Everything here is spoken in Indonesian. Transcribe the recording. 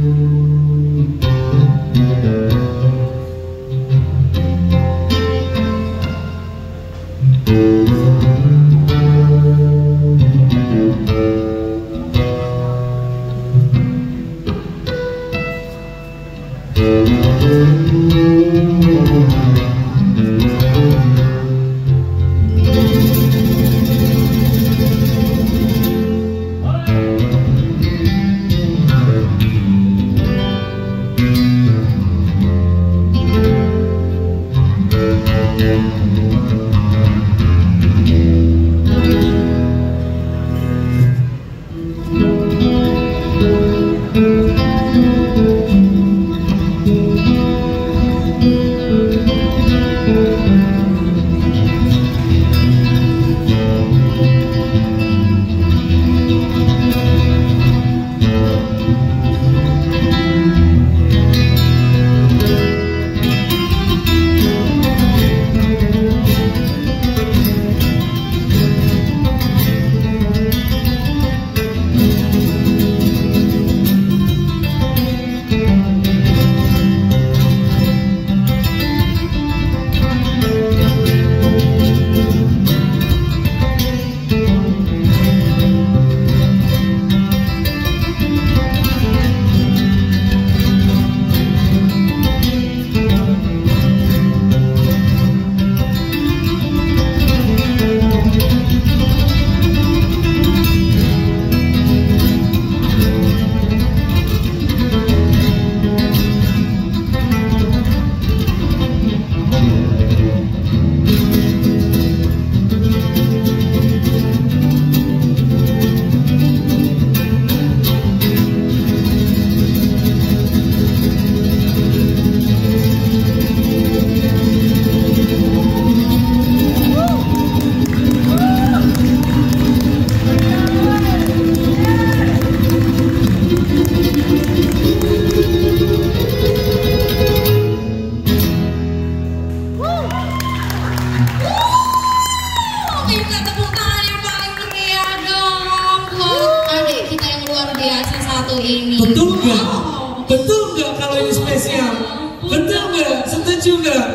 you. Ini. Betul nggak? Betul nggak kalau ini spesial? Betul nggak? Setuju nggak?